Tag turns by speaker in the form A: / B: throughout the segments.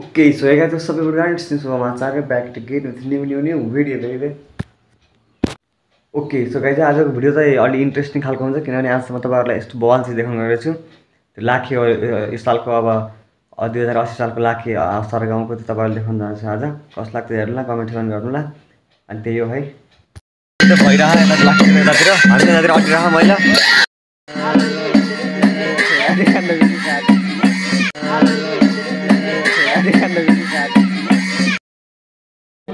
A: Okay so हेगा त्यो सबै गाइड्स समाचार back to get with new new video baby okay so guy चाहिँ आजको भिडियो चाहिँ अलिक इन्ट्रेस्टिङ खालको हुन्छ किनभने आजसम्म तपाईँहरूलाई यस्तो बवाल चाहिँ देखाउनु गएको छु त्यो लाखे अ, यो सालको अब दुई हजार अस्सी सालको लाखे अ, सरगाउँको चाहिँ तपाईँहरूले देखाउनु जान्छ आज। कस्तो लाग्छ हेर्नुला कमेन्ट कमेन्ट गर्नुला अनि त्यही हो है। भइरह यतातिर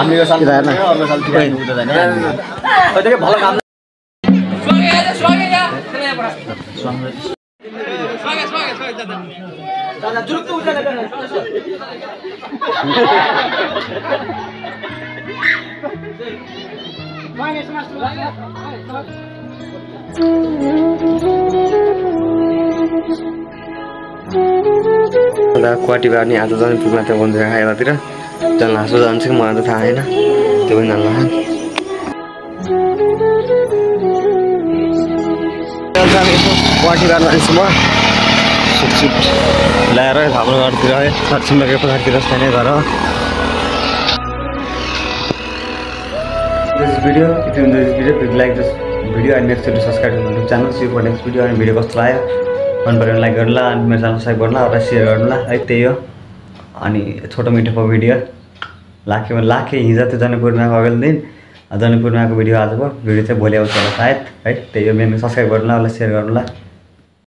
A: हामी यो साल हेर्न अर्को साल उता जाने भल काम क्वाटी बार्ने आज जाने पुग्न त्यो बन्छ यतातिर त्यहाँ हाँसो जान्छ कि मलाई त थाहा छैन त्यो पनि जान्ला क्वाटी बार्न जान्छु म सुटसुट ल्याएर हाम्रो घरतिर है छरछिमेकी पछाडितिर छैन घर video please like this video and make sure to subscribe to my YouTube channel. See you for next video अनि भिडियो कस्तो लाग्यो मन पऱ्यो लाइक गर्नुला अनि मेरो च्यानल सब्सक्राइब गर्नुला र सेयर गर्नुला है त्यही हो अनि छोटो मिठो भिडियो। लाखेमा लाखे हिजो त्यो जनकपुरमा अघिल्लो दिन जनकपुरमा आएको भिडियो आजको भिडियो चाहिँ भोलि आउँछ होला सायद है त्यही हो मेरो सब्सक्राइब गर्नुला होला सेयर गर्नुला